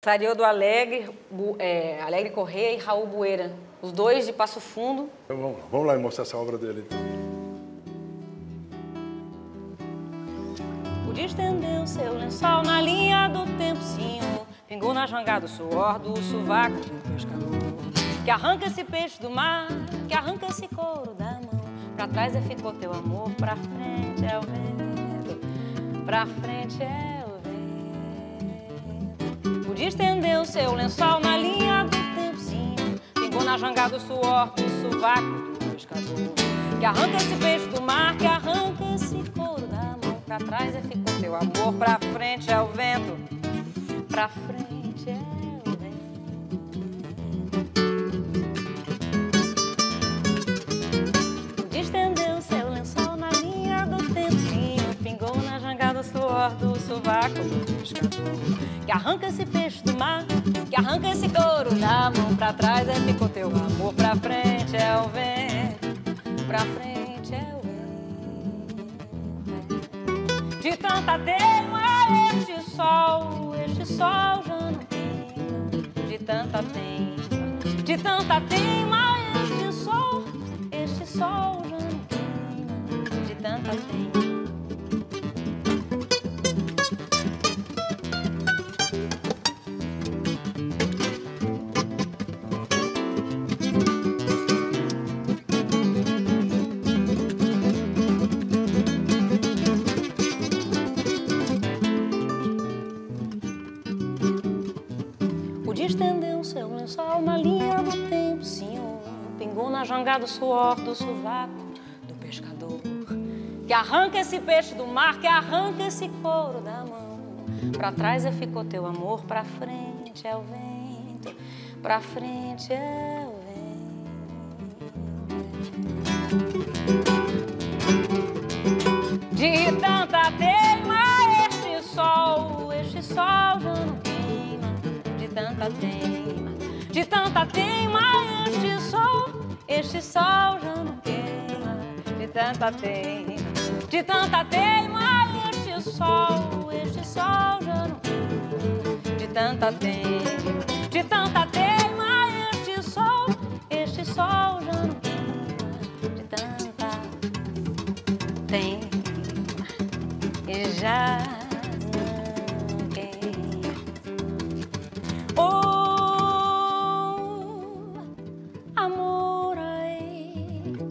Clareou Alegre, Bu, é, Alegre Correia e Raul Bueira. Os dois de Passo Fundo. Então vamos lá, vamos lá e mostrar essa obra dele. Então. Podia estender o seu lençol na linha do tempo. Pingou na jangada o suor do sovaco do pescador. Que arranca esse peixe do mar, que arranca esse couro da mão. Pra trás é ficou teu amor, pra frente é o vento. Pra frente é o seu lençol na linha do tempo, sim. Pingou na jangada o suor do sovaco do pescador. Que arranca esse peixe do mar, que arranca esse couro da mão. Pra trás é ficou teu amor, pra frente é o vento pra frente suor do sovaco. Que arranca esse peixe do mar, que arranca esse couro da mão pra trás, é ficou teu amor pra frente é o vento, pra frente é o vento. De tanta teima este sol este sol já não queima de tanta teima, de tanta teima. Estendeu seu lençol na linha do tempo, senhor. Pingou na jangada o suor do sovaco do pescador. Que arranca esse peixe do mar, que arranca esse couro da mão. Pra trás é ficou teu amor, pra frente é o vento, pra frente é o vento. De teima, de tanta teima, este sol, este sol já não queima, de tanta teima, de tanta teima, este sol, este sol já não queima, de tanta teima, de tanta teima, este sol, este sol já não queima, de tanta teima, e já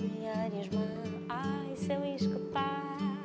ai, Arisma, ai, se eu escutasse